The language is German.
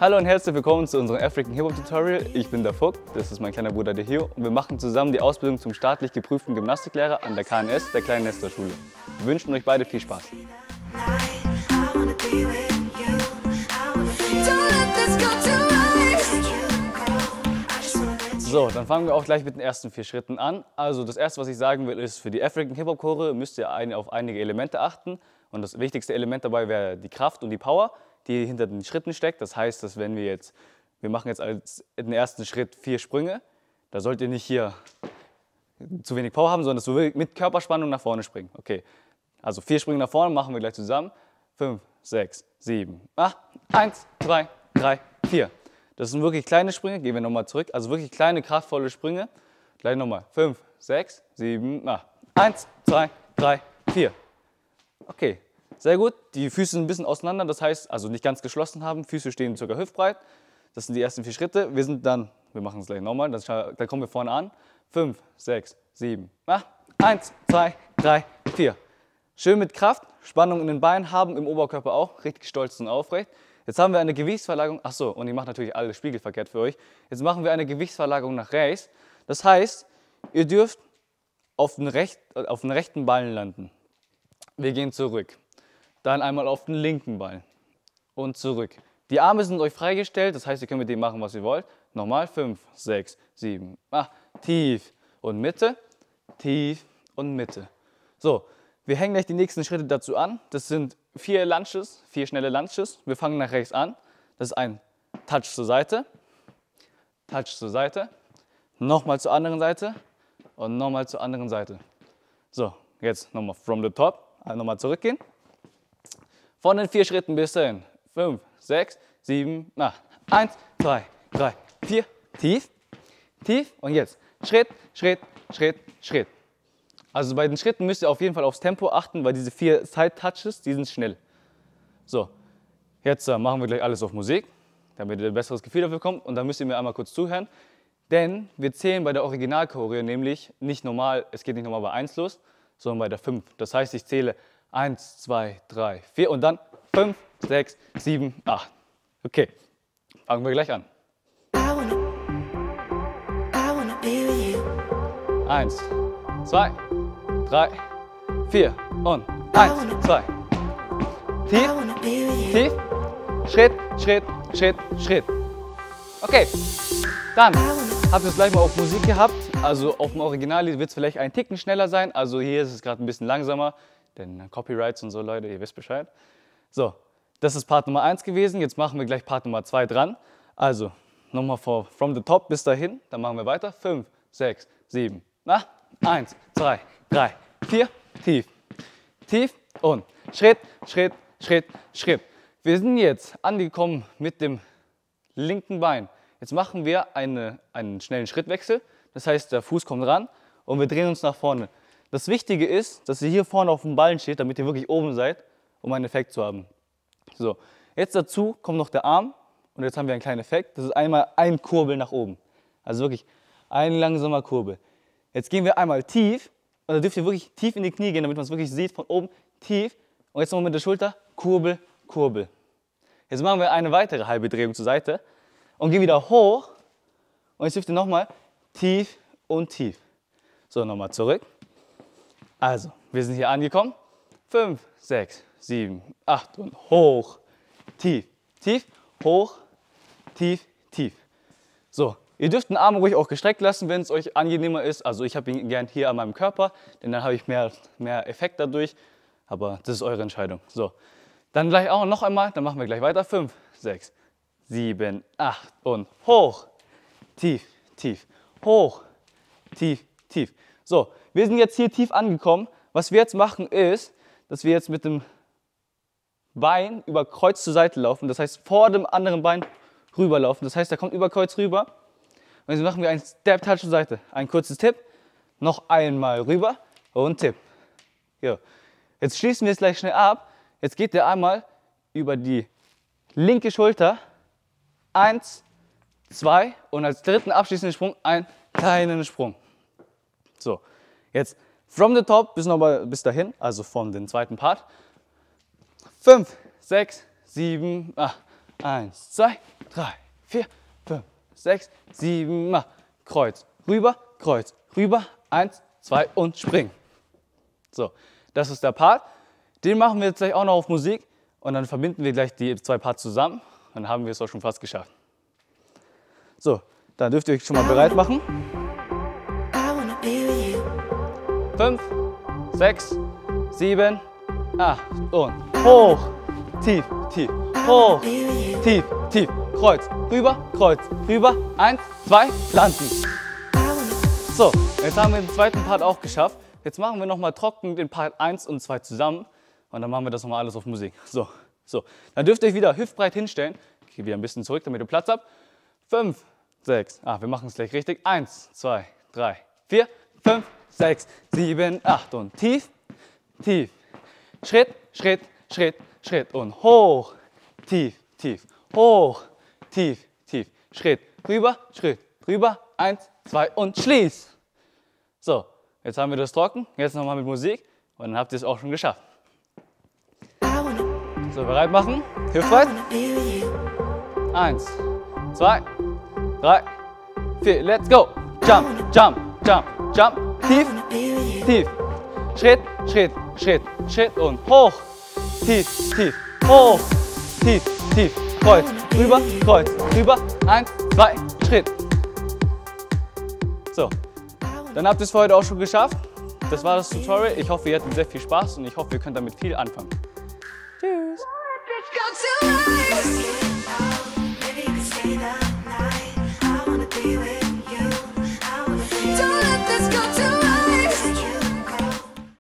Hallo und herzlich willkommen zu unserem African Hip Hop Tutorial. Ich bin der Vogt, das ist mein kleiner Bruder der Hio und wir machen zusammen die Ausbildung zum staatlich geprüften Gymnastiklehrer an der KNS, der Kleinen Nestor Schule. Wir wünschen euch beide viel Spaß. So, dann fangen wir auch gleich mit den ersten vier Schritten an. Also das erste, was ich sagen will, ist, für die African Hip Hop Chore müsst ihr auf einige Elemente achten. Und das wichtigste Element dabei wäre die Kraft und die Power, die hinter den Schritten steckt. Das heißt, dass wenn wir jetzt, wir machen jetzt als den ersten Schritt vier Sprünge, da sollt ihr nicht hier zu wenig Power haben, sondern dass wir mit Körperspannung nach vorne springen. Okay, also vier Sprünge nach vorne machen wir gleich zusammen. Fünf, sechs, sieben, acht, eins, zwei, drei, vier. Das sind wirklich kleine Sprünge. Gehen wir nochmal zurück. Also wirklich kleine, kraftvolle Sprünge. Gleich nochmal. 5, 6, 7, 8. 1, 2, 3, 4. Okay, sehr gut. Die Füße sind ein bisschen auseinander. Das heißt, also nicht ganz geschlossen haben. Füße stehen circa hüftbreit. Das sind die ersten vier Schritte. Wir sind dann, wir machen es gleich nochmal. Dann kommen wir vorne an. 5, 6, 7, 8. 1, 2, 3, 4. Schön mit Kraft. Spannung in den Beinen haben, im Oberkörper auch. Richtig stolz und aufrecht. Jetzt haben wir eine Gewichtsverlagerung, ach so, und ich mache natürlich alles spiegelverkehrt für euch. Jetzt machen wir eine Gewichtsverlagerung nach rechts. Das heißt, ihr dürft auf den, recht, auf den rechten Ballen landen. Wir gehen zurück. Dann einmal auf den linken Ballen und zurück. Die Arme sind euch freigestellt, das heißt, ihr könnt mit dem machen, was ihr wollt. Nochmal 5, 6, 7, 8, tief und Mitte, tief und Mitte. So, wir hängen gleich die nächsten Schritte dazu an. Das sind vier Lunches, vier schnelle Lunches. Wir fangen nach rechts an. Das ist ein Touch zur Seite, Touch zur Seite, nochmal zur anderen Seite und nochmal zur anderen Seite. So, jetzt nochmal from the top, also nochmal zurückgehen. Von den vier Schritten bis dahin. Fünf, sechs, sieben, acht. Eins, zwei, drei, vier. Tief, tief und jetzt Schritt, Schritt, Schritt, Schritt. Also bei den Schritten müsst ihr auf jeden Fall aufs Tempo achten, weil diese vier Side-Touches, die sind schnell. So, jetzt äh, machen wir gleich alles auf Musik, damit ihr ein besseres Gefühl dafür bekommt. Und dann müsst ihr mir einmal kurz zuhören. Denn wir zählen bei der Originalchoreo nämlich nicht normal, es geht nicht normal bei 1 los, sondern bei der 5. Das heißt, ich zähle 1, 2, 3, 4 und dann 5, 6, 7, 8. Okay, fangen wir gleich an. Eins, zwei, drei, vier und eins, zwei. Tief, tief, Schritt, Schritt, Schritt, Schritt. Okay, dann habt ihr es gleich mal auf Musik gehabt. Also auf dem Originallied wird es vielleicht ein Ticken schneller sein. Also hier ist es gerade ein bisschen langsamer, denn Copyrights und so, Leute, ihr wisst Bescheid. So, das ist Part Nummer 1 gewesen. Jetzt machen wir gleich Part Nummer 2 dran. Also nochmal from the top bis dahin. Dann machen wir weiter. 5, 6, 7, 8, 1, 2, 3, 4, tief, tief und Schritt, Schritt, Schritt, Schritt. Wir sind jetzt angekommen mit dem linken Bein. Jetzt machen wir eine, einen schnellen Schrittwechsel. Das heißt, der Fuß kommt ran und wir drehen uns nach vorne. Das Wichtige ist, dass ihr hier vorne auf dem Ballen steht, damit ihr wirklich oben seid, um einen Effekt zu haben. So, jetzt dazu kommt noch der Arm und jetzt haben wir einen kleinen Effekt. Das ist einmal ein Kurbel nach oben. Also wirklich ein langsamer Kurbel. Jetzt gehen wir einmal tief und da dürft ihr wirklich tief in die Knie gehen, damit man es wirklich sieht, von oben tief. Und jetzt nochmal mit der Schulter, Kurbel, Kurbel. Jetzt machen wir eine weitere halbe Drehung zur Seite und gehen wieder hoch. Und jetzt dürft ihr nochmal tief und tief. So, nochmal zurück. Also, wir sind hier angekommen. 5, 6, 7, 8 und hoch, tief, tief, hoch, tief, tief. So, Ihr dürft den Arm ruhig auch gestreckt lassen, wenn es euch angenehmer ist. Also ich habe ihn gern hier an meinem Körper, denn dann habe ich mehr, mehr Effekt dadurch. Aber das ist eure Entscheidung. So, dann gleich auch noch einmal, dann machen wir gleich weiter. 5, 6, 7, 8 und hoch, tief, tief, hoch, tief, tief. So, wir sind jetzt hier tief angekommen. Was wir jetzt machen ist, dass wir jetzt mit dem Bein über Kreuz zur Seite laufen. Das heißt, vor dem anderen Bein rüberlaufen. Das heißt, er kommt über Kreuz rüber und jetzt machen wir einen Step Touch zur Seite. Ein kurzes Tipp. Noch einmal rüber und Tipp. Jo. Jetzt schließen wir es gleich schnell ab. Jetzt geht der einmal über die linke Schulter. Eins, zwei und als dritten abschließenden Sprung einen kleinen Sprung. So, jetzt from the top bis, nochmal bis dahin, also von dem zweiten Part. Fünf, sechs, sieben, acht. Eins, zwei, drei, vier, fünf, sechs, sieben, mach. Kreuz, rüber, Kreuz, rüber. Eins, zwei und spring. So, das ist der Part. Den machen wir jetzt gleich auch noch auf Musik und dann verbinden wir gleich die zwei Parts zusammen. Dann haben wir es auch schon fast geschafft. So, dann dürft ihr euch schon mal bereit machen. Fünf, sechs, sieben, acht und hoch, tief, tief, hoch, tief, tief, Kreuz, rüber, Kreuz, rüber, eins, zwei, landen. So, jetzt haben wir den zweiten Part auch geschafft. Jetzt machen wir nochmal trocken den Part 1 und 2 zusammen und dann machen wir das nochmal alles auf Musik. So, so. Dann dürft ihr euch wieder hüftbreit hinstellen. Ich gehe wieder ein bisschen zurück, damit ihr Platz habt. 5, 6, ah, wir machen es gleich richtig. 1, 2, 3, 4, 5, 6, 7, 8 und tief, tief. Schritt, Schritt, Schritt, Schritt und hoch, tief, tief, hoch, tief, tief. Schritt, rüber, Schritt, rüber. 1, 2 und schließ. So, jetzt haben wir das trocken. Jetzt nochmal mit Musik und dann habt ihr es auch schon geschafft. So, bereit machen. Hüftbreit. Eins, zwei, drei, vier. Let's go. Jump, jump, jump, jump tief, tief. Schritt, Schritt, Schritt, Schritt und hoch. Tief, tief, hoch. Tief, tief, kreuz, rüber, kreuz, rüber. Eins, zwei, Schritt. So, dann habt ihr es für heute auch schon geschafft. Das war das Tutorial. Ich hoffe, ihr hattet sehr viel Spaß und ich hoffe, ihr könnt damit viel anfangen. Tschüss.